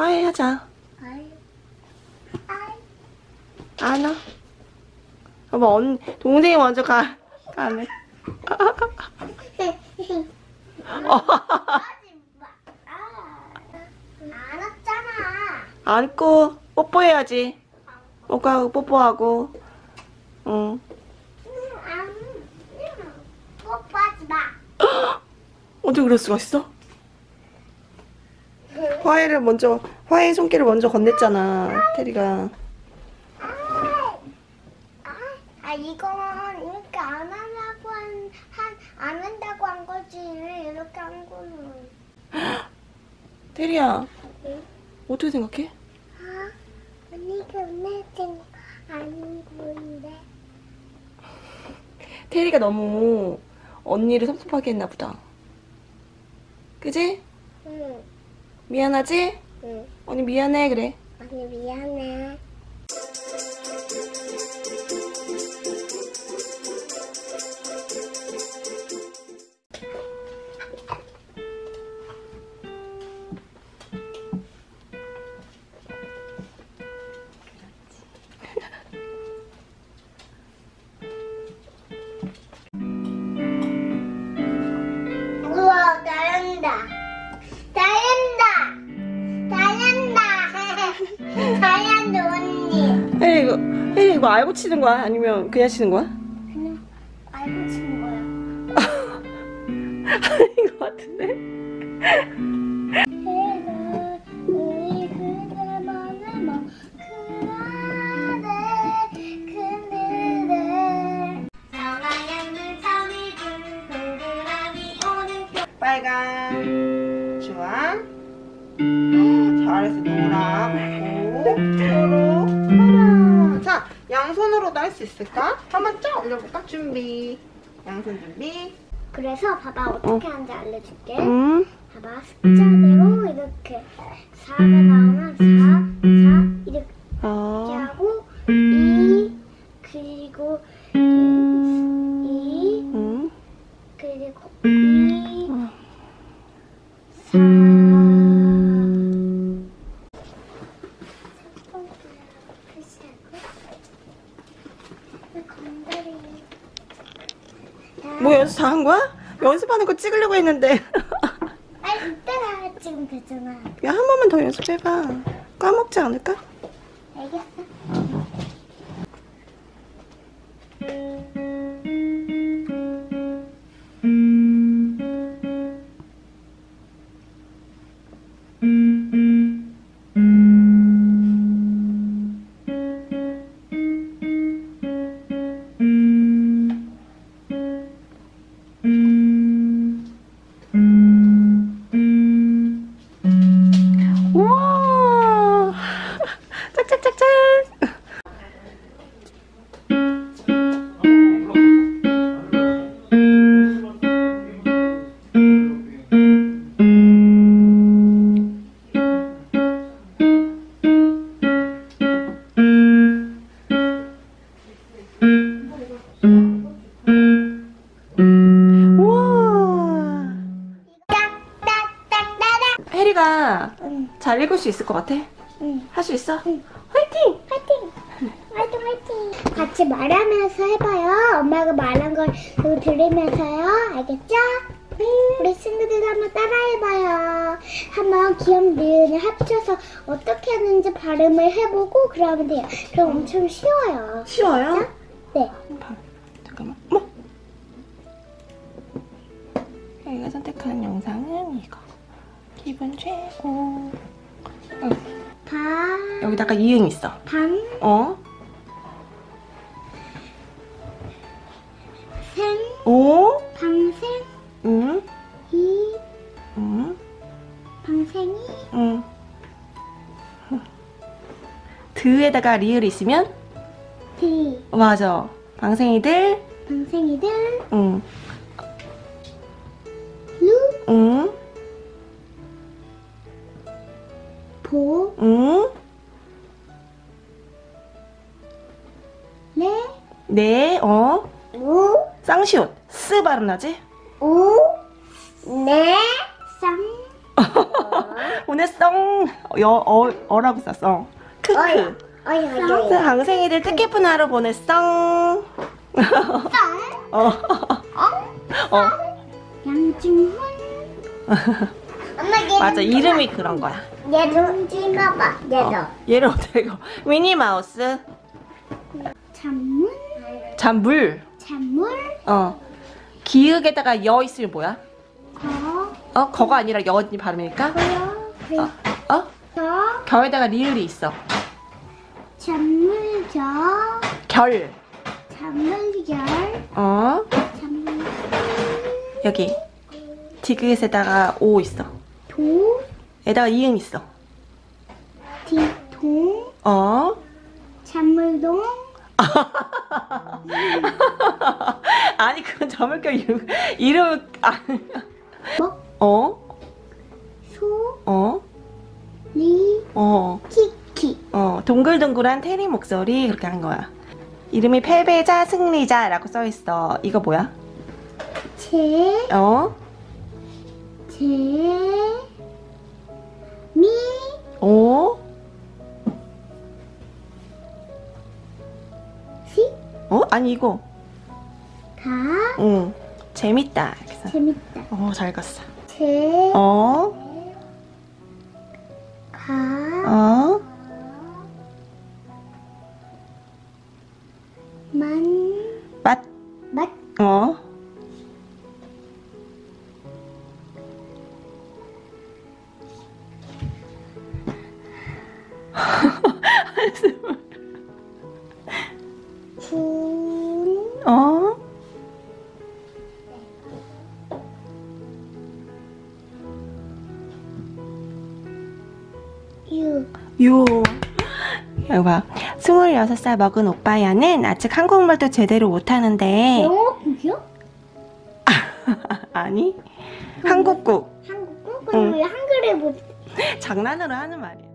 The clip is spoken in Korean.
화해 하자. 아이. 아이. 안 와. 여보, 언, 동생이 먼저 가. 가네. 안. 안고 뽀뽀해야지. 뽀뽀하고 뽀뽀하고. 응. 뽀뽀하지 마. 어떻게 그럴 수가 있어? 화해를 먼저 화해 손길을 먼저 건넸잖아 테리가 아 이건 이렇게 안 하려고 한, 한, 안 한다고 한 거지 이렇게 한 거는 테리야 응? 어떻게 생각해? 아 언니가 오늘은 아닌 건데 테리가 너무 언니를 섭섭하게 했나 보다 그지? 응, 미안하지? 응. 언니 미안해 그래. 언니 미안해 테리 이거 알고 치는 거야? 아니면 그냥 치는 거야? 그냥 알고 치는 거야. 아닌 것 같은데? 빨강 주황. 잘했어 노랑 오 양손으로도 할 수 있을까? 한번 쫙 올려볼까? 준비. 양손 준비. 그래서 봐봐 어떻게 하는지 알려줄게. 음 봐봐 숫자대로 이렇게. 4가 나오면 4, 다 한 거야? 연습하는 거 찍으려고 했는데 아니 이따가 지금 되잖아 야 한 번만 더 연습해봐 까먹지 않을까? 알겠어 우 응, 잘 읽을 수 있을 것 같아? 응. 할 수 있어? 응. 화이팅! 화이팅! 화이팅 화이팅! 같이 말하면서 해봐요. 엄마가 말한 걸 들으면서요. 알겠죠? 우리 친구들 한번 따라해봐요. 한번 기억 니은을 합쳐서 어떻게 하는지 발음을 해보고 그러면 돼요. 그럼 엄청 쉬워요. 쉬워요? 네. 봐. 잠깐만. 뭐? 혜리가 선택한 영상은 이거. 기분 최고. 응. 반, 여기다가 이응 있어. 반, 어? 생, 오? 방생, 응? 이, 응? 방생이, 응. 드에다가 리을 있으면? 디, 맞아. 방생이들, 방생이들, 응. 보, 응? 레, 네, 어? 우, 쌍시옷. 스 발음 나지? 우, 네, 쌍, 보냈어. 여, 어, 어라고 썼어. 크크. 어이, 어이, 어이. 강생이들 뜻깊은 하루 보냈어. 어. 어. 양준훈. 맞아, 이름이 그런 거야. 얘도 찍어봐. 얘도. 어. 얘를 어떻게 읽어? 미니마우스. 찬문. 잔물. 찬물. 어. 기역에다가 여 있으면 뭐야? 거. 어? 거가 아니라 여니 발음일까? 거요. 어? 어? 거. 겨에다가 리을이 있어. 찬물 저. 결. 찬물결. 어? 찬물. 여기. 디귿에다가 오 있어. 도. 에다가 이응 있어. 뒤동. 어? 찬물동. 아니 그건 자물쇠 이름 이름 아, 뭐? 어? 소. 어? 리. 어? 키키. 어 동글동글한 테리 목소리 그렇게 한 거야. 이름이 패배자 승리자라고 써 있어. 이거 뭐야? 제. 어? 제. 어? 아니 이거. 가. 응. 재밌다. 써. 재밌다. 어, 잘 갔어. 제. 어? 가. 어? 만. 맛. 맛. 어? 유. 요. 여기 봐. 26살 먹은 오빠야는 아직 한국말도 제대로 못하는데. 영어 국이요? 아니? 한국국. 한국국? 그럼 왜 한글에 못. 장난으로 하는 말이야.